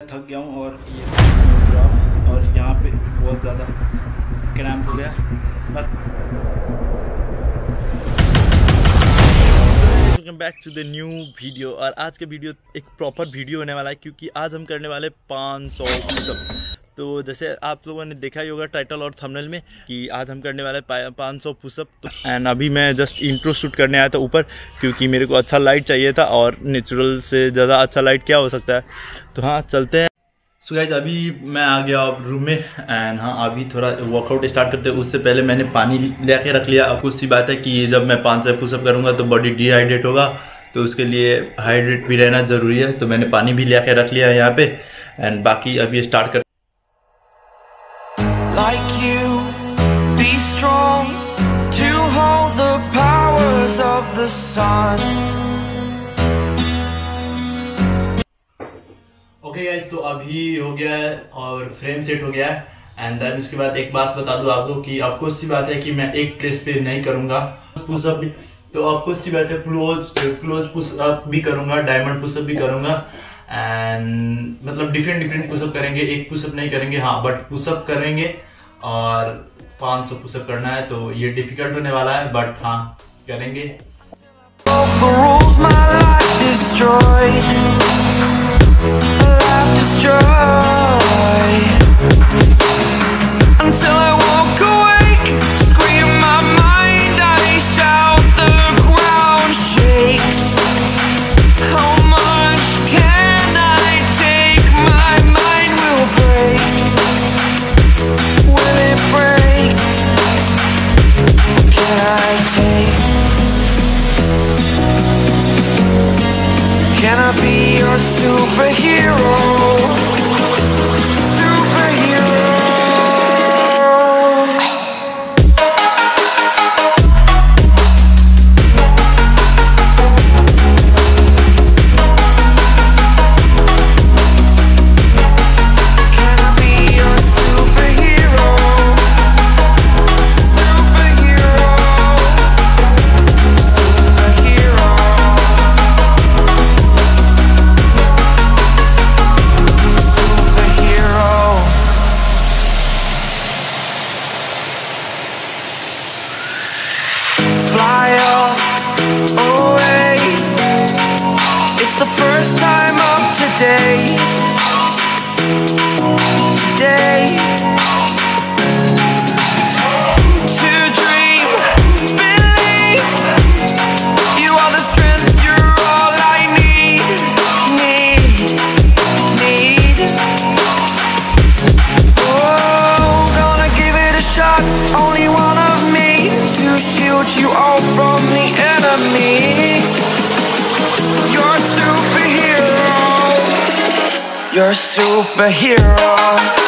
थक गया हूँ और ये और यहाँ पे बहुत ज़्यादा क्रैम्प हो गया। Back to the new video और आज का वीडियो एक प्रॉपर वीडियो होने वाला है क्योंकि आज हम करने वाले 500 सौ। तो जैसे आप लोगों ने देखा ही होगा टाइटल और थंबनेल में कि आज हम करने वाले पाँच सौ पुशअप तो एंड अभी मैं जस्ट इंट्रो शूट करने आया था ऊपर, क्योंकि मेरे को अच्छा लाइट चाहिए था और नेचुरल से ज़्यादा अच्छा लाइट क्या हो सकता है? तो हाँ चलते हैं। सो so अभी मैं आ गया रूम में एंड हाँ अभी थोड़ा वर्कआउट स्टार्ट करते हैं। उससे पहले मैंने पानी ले के रख लिया। अब कुछ सी बात है कि जब मैं पाँच सौ पुशअप करूँगा तो बॉडी डिहाइड्रेट होगा। तो उसके लिए हाइड्रेट भी रहना ज़रूरी है। तो मैंने पानी भी ले रख लिया है यहाँ पे। एंड बाकी अभी स्टार्ट कर the sun. Okay okay guys तो अभी हो गया है और फ्रेम सेट हो गया है. एंड देन उसके बाद एक बात बता दूँ आपको कि आपको सी बात है कि मैं एक प्लेस पे नहीं करूँगा. पुशअप भी तो आपको सी बात है क्लोज क्लोज पुशअप भी करूँगा डायमंड पुशअप भी करूँगा. एंड मतलब डिफरेंट डिफरेंट पुशअप करेंगे, एक पुशअप नहीं करेंगे. हाँ बट पुशअप करेंगे और 500 पुशअप करना है तो ये डिफ़िकल्ट होने वाला है बट हाँ करेंगे. Until You're a superhero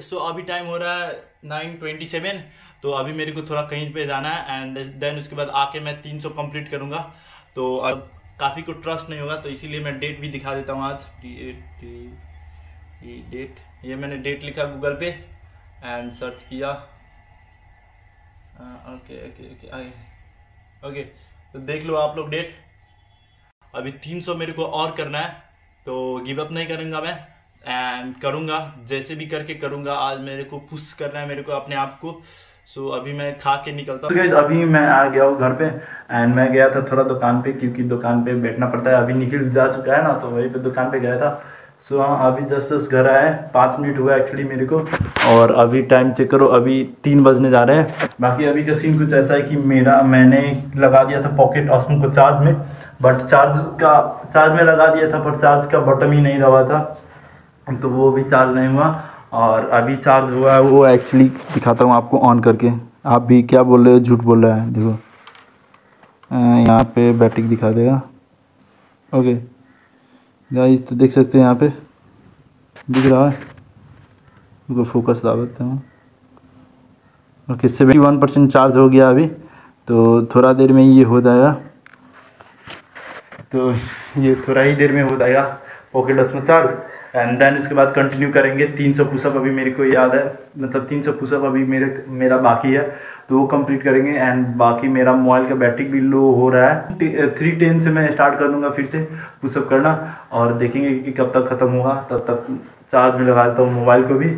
सो अभी टाइम हो रहा है नाइन ट्वेंटी सेवन तो अभी मेरे को थोड़ा कहीं पे जाना है एंड देन उसके बाद आके मैं तीन सौ कंप्लीट करूँगा। तो अब काफ़ी को ट्रस्ट नहीं होगा तो इसीलिए मैं डेट भी दिखा देता हूँ आज। डेट ये मैंने डेट लिखा गूगल पे एंड सर्च किया। ओके ओके ओके आगे। ओके तो देख लो आप लोग डेट अभी 300 मेरे को और करना है तो गिव अप नहीं करूँगा मैं। एंड करूँगा जैसे भी करके करूँगा आज मेरे को पुश करना है मेरे को अपने आप को। सो so, अभी मैं खा के निकलता हूँ so अभी मैं आ गया हूँ घर पे एंड मैं गया था थोड़ा दुकान पे क्योंकि दुकान पे बैठना पड़ता है। अभी निकल जा चुका है ना तो वही पे दुकान पे गया था। सो so, हाँ अभी जस्ट जस्ट घर आए पाँच मिनट हुआ एक्चुअली मेरे को और अभी टाइम चेक करो अभी तीन बजने जा रहे हैं। बाकी अभी का सीन कुछ ऐसा है कि मेरा मैंने लगा दिया था पॉकेट ऑसम को चार्ज में बट चार्ज का चार्ज में लगा दिया था पर चार्ज का बटन ही नहीं दबा था। तो वो भी चार्ज नहीं हुआ और अभी चार्ज हुआ है वो एक्चुअली दिखाता हूँ आपको ऑन करके। आप भी क्या बोल रहे हो? झूठ बोल रहे हैं, देखो। यहाँ पे बैटरी दिखा देगा। ओके गाइस तो देख सकते हैं यहाँ पे। दिख रहा है। उनको फोकस ला देते हैं okay seventy one percent charge हो गया अभी तो थोड़ा देर में ये हो जाएगा। तो ये थोड़ा ही देर में हो जाएगा। पॉकेट में चार्ज एंड देन इसके बाद कंटिन्यू करेंगे। 300 पुशअप अभी मेरे को याद है। मतलब 300 पुशअप अभी मेरे, मेरा बाकी है। तो वो कंप्लीट करेंगे। एंड बाकी मेरा मोबाइल का बैटरी भी लो हो रहा है। थ्री टेन से मैं स्टार्ट कर दूँगा फिर से पुशअप करना। और देखेंगे कि कब तक ख़त्म होगा। तब तक चार्ज में लगा देता हूँ मोबाइल को भी।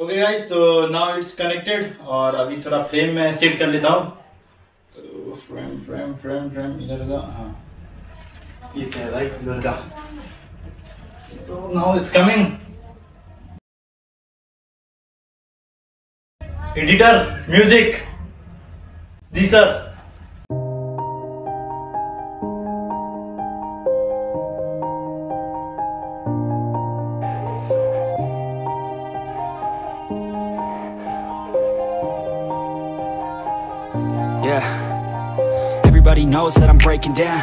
ओके गाइस तो नाउ इट्स कनेक्टेड और अभी थोड़ा फ्रेम में सेट कर लेता हूँ। तो फ्रेम फ्रेम फ्रेम फ्रेम इधर हाँ। ये क्या राइट इधर So now it's coming. Editor, music. These are Yeah. Everybody knows that I'm breaking down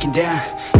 breaking down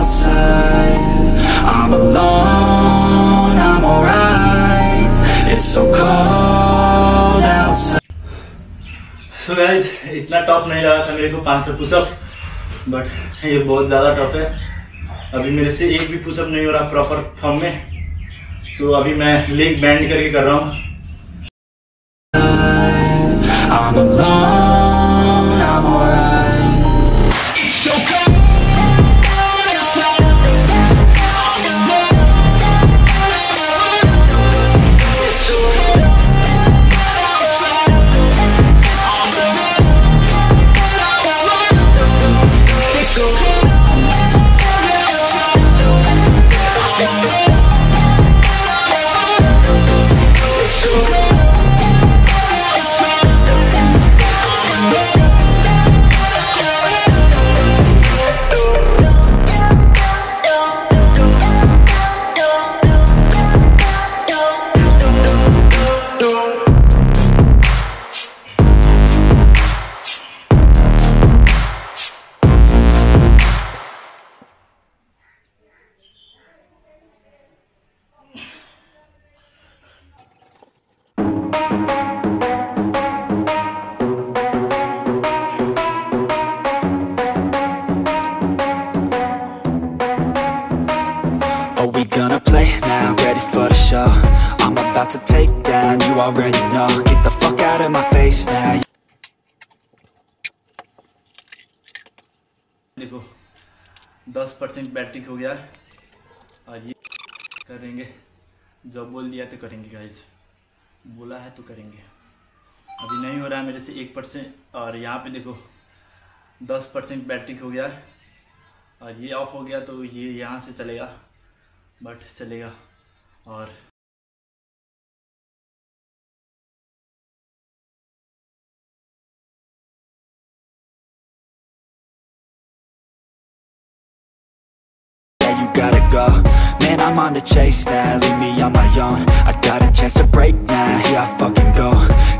outside. I'm alone, I'm alright. It's so cold outside. So guys इतना tough नहीं लगा था मेरे को 500 पुशअप बट ये बहुत ज़्यादा tough है। अभी मेरे से एक भी पुशअप नहीं हो रहा प्रॉपर फॉर्म में। सो so, अभी मैं लेग बैंड करके कर रहा हूँ। I'm alone, I'm alright. To take down, you already know. Get the fuck out of my face now. देखो 10 परसेंट बैटरी हो गया और ये करेंगे। जब बोल दिया तो करेंगे गाइज़ बोला है तो करेंगे। अभी नहीं हो रहा है मेरे से एक परसेंट। और यहाँ पे देखो 10 परसेंट बैटरी हो गया और ये ऑफ़ हो गया तो ये यहाँ से चलेगा। बट चलेगा। और gotta go. Man, I'm on the chase now. Leave me on my own. I got a chance to break now. Here I fucking go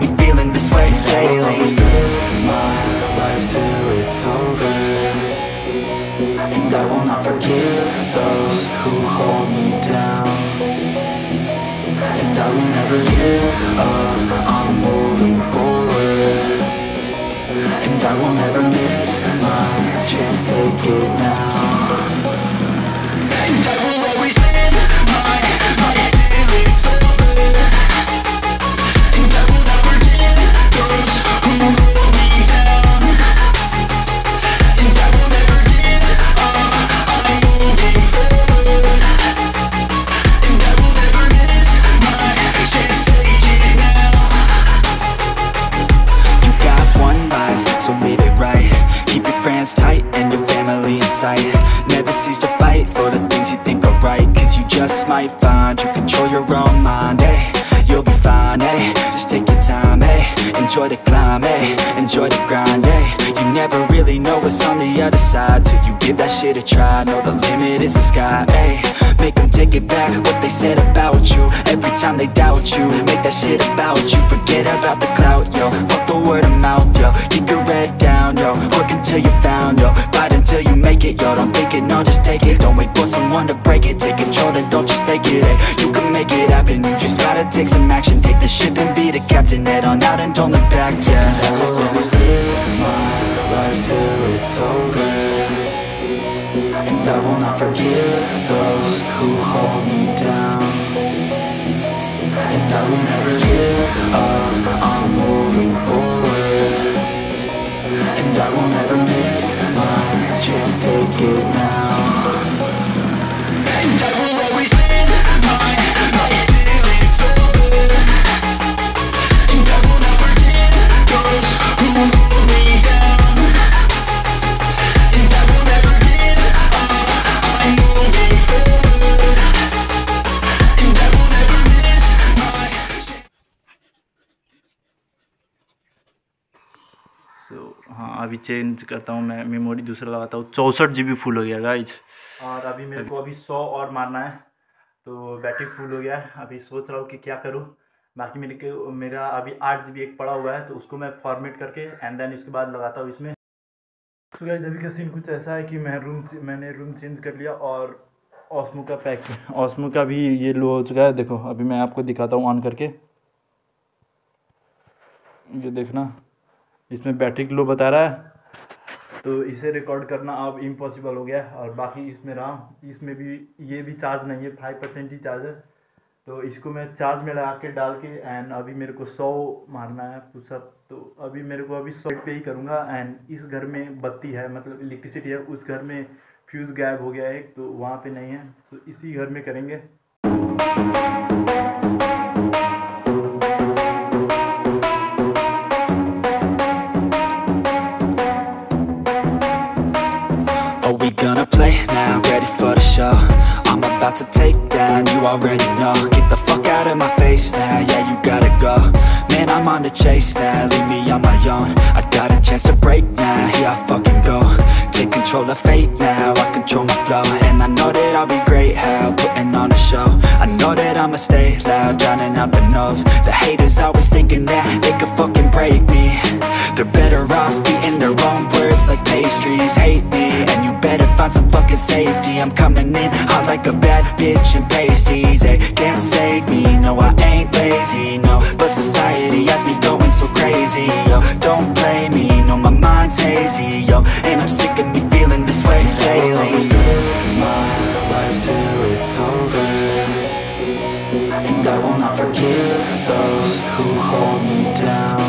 me feeling this way I will always live my life till it's over. And I will not forgive those who hold me down. And I will never give up, I'm moving forward. Sight you control your own mind, ayy You'll be fine, ayy Just take ayy Enjoy the climb, ayy Enjoy the grind, ayy You never really know what's on the other side. Till you give that shit a try. Know the limit is the sky, ayy. Make them take it back What they said about you. Every time they doubt you Make that shit about you. Forget about the clout, yo. Fuck the word of mouth, yo. Keep your head down, yo. Work until you found, yo. Fight until you make it, yo. Don't think it, no, just take it. Don't wait for someone to break it. Take control, then don't just take it, ayy. You can make it happen. You just gotta take some action. Take the ship and be the captain. Head on out and don't look back, yeah. I will always live my life till it's over. And I will not forgive those who hold me down. And I will never give up, I'm moving forward. And I will never miss my chance, take it now change करता हूँ मैं memory दूसरा लगाता हूँ। चौंसठ G B full हो गया guys और अभी मेरे को अभी सौ और मारना है तो बैटरी फुल हो गया है। अभी सोच रहा हूँ कि क्या करूँ। बाकी मेरे को, मेरा अभी आठ जी एक पड़ा हुआ है तो उसको मैं फॉर्मेट करके एंड देन इसके बाद लगाता हूँ इसमें। तो गाइज़ अभी का सीन कुछ ऐसा है कि मैं रूम मैंने रूम चेंज कर लिया और ऑस्मो का पैक ऑस्मो का भी ये लो हो चुका है। देखो, अभी मैं आपको दिखाता हूँ ऑन करके। ये देखना, इसमें बैटरी लो बता रहा है। तो इसे रिकॉर्ड करना अब इम्पॉसिबल हो गया और बाकी इसमें रहा इसमें भी, ये भी चार्ज नहीं है फाइव परसेंट ही चार्ज है। तो इसको मैं चार्ज में लगा के डाल के एंड अभी मेरे को सौ मारना है पुशअप तो अभी मेरे को अभी सौ पे ही करूँगा एंड इस घर में बत्ती है मतलब इलेक्ट्रिसिटी है, उस घर में फ्यूज़ गायब हो गया है तो वहाँ पे नहीं है तो इसी घर में करेंगे। To take down, you already know. Get the fuck out of my face now, yeah you gotta go Man, I'm on the chase now, leave me on my own. I got a chance to break now, here I fucking go. Take control of fate now, I control my flow. And I know that I'll be great, how? Putting on a show. I know that I'ma stay loud, drowning out the noise. The haters always thinking that they could fucking break me. They're better off eating their own words like pastries. Hate me, and you better find some fucking safety. I'm coming in hot like a bad bitch and pasties. They can't save me, no I ain't lazy, no But society has me going so crazy, yo. Don't blame me, no my mind's hazy, yo. And I'm sick of me feeling this way I will always live my life till it's over. And I will not forgive those who hold me down.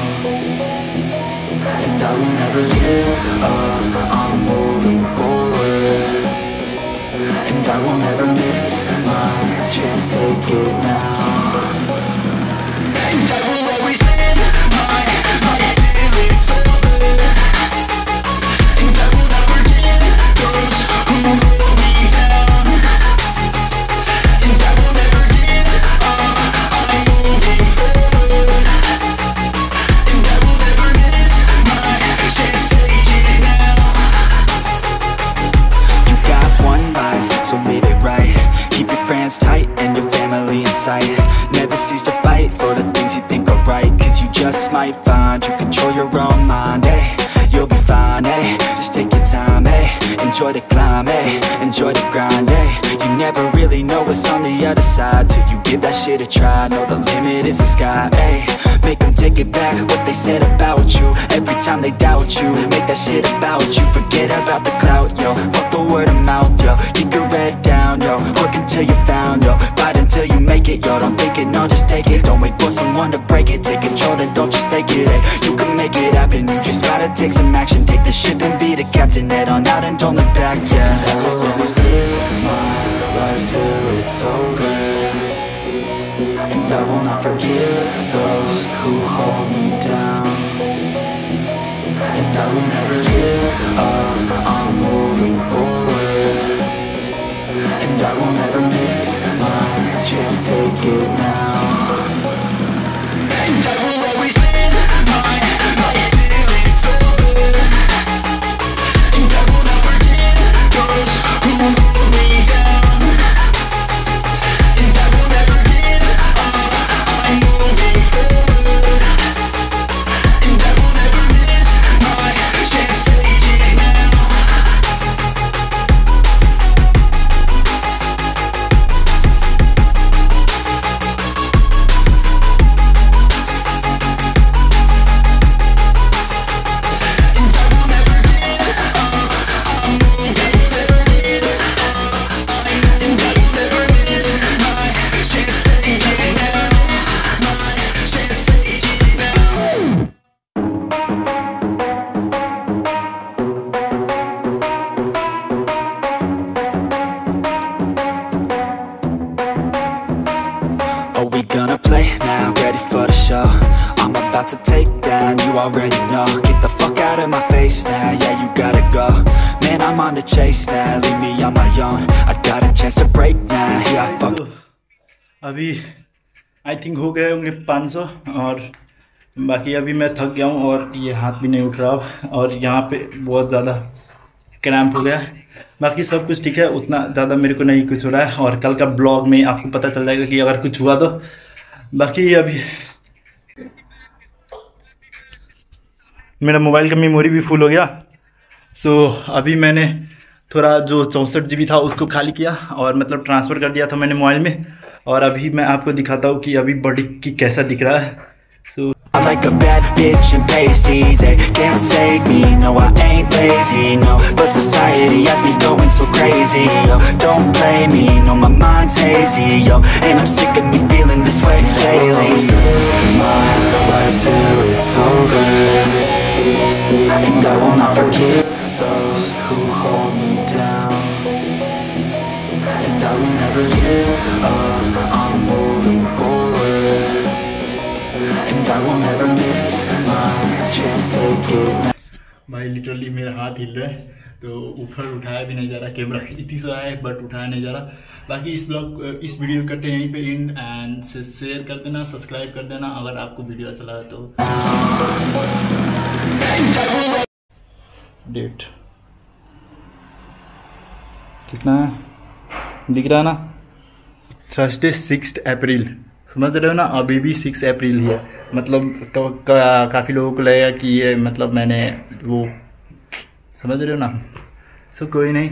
And I will never give up, I'm moving forward. And I will never miss my chance, take it so live it right. Keep your friends tight and your family in sight. Never cease to fight for the things you think are right. Cause you just might find you control your own mind, eh? You'll be fine, eh? Just take your time, eh? Enjoy the climb, eh? Enjoy the grind, eh? You never what's on the other side. Till you give that shit a try Know the limit is the sky, eh Make them take it back What they said about you. Every time they doubt you Make that shit about you. Forget about the clout, yo. Fuck the word of mouth, yo. Keep your head down, yo. Work until you found, yo. Fight until you make it, yo. Don't think it, no, just take it. Don't wait for someone to break it. Take control, then don't just take it, eh You can make it happen. You just gotta take some action. Take the ship and be the captain. Head on out and don't look forgive अभी आई think हो गए होंगे 500 और बाकी अभी मैं थक गया हूँ और ये हाथ भी नहीं उठ रहा और यहाँ पे बहुत ज़्यादा क्रैम्प हो गया। बाकी सब कुछ ठीक है, उतना ज़्यादा मेरे को नहीं कुछ हो रहा है। और कल का ब्लॉग में आपको पता चल जाएगा कि अगर कुछ हुआ तो। बाकी अभी मेरा मोबाइल का मेमोरी भी फुल हो गया। सो अभी मैंने थोड़ा जो चौंसठ जी था उसको खाली किया और मतलब ट्रांसफ़र कर दिया था मैंने मोबाइल में और अभी मैं आपको दिखाता हूँ कि अभी बॉडी की कैसा दिख रहा है so I like a bad bitch and pasties, they can't save me, no I ain't lazy, no But society has me going so crazy, yo Don't play me, no my mind's hazy, yo And I'm sick of me feeling this way daily I'll always live my life till it's over And I will not forgive those who भाई literally मेरा हाथ हिल रहा है तो ऊपर उठाया भी नहीं जा रहा कैमरा इतनी सा है बट उठाया नहीं जा रहा। बाकी इस ब्लॉग इस वीडियो करते हैं यहीं पे इन एंड से शेयर कर देना सब्सक्राइब कर देना, अगर आपको वीडियो अच्छा लगा तो। डेट कितना दिख रहा है ना? Thursday six April. समझ रहे हो ना अभी भी सिक्स अप्रैल ही है। मतलब का, का, काफ़ी लोगों को लगेगा कि ये मतलब मैंने वो समझ रहे हो ना? सो so, कोई नहीं।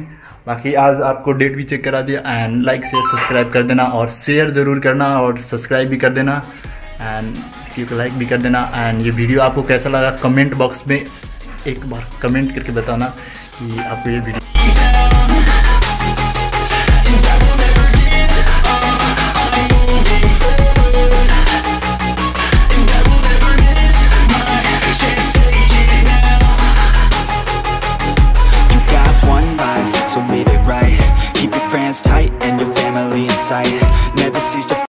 बाकी आज आपको डेट भी चेक करा दिया एंड लाइक शेयर सब्सक्राइब कर देना और शेयर ज़रूर करना और सब्सक्राइब भी कर देना एंड क्योंकि लाइक भी कर देना एंड ये वीडियो आपको कैसा लगा? कमेंट बॉक्स में एक बार कमेंट करके बताना कि आपको ये video sight. Never cease to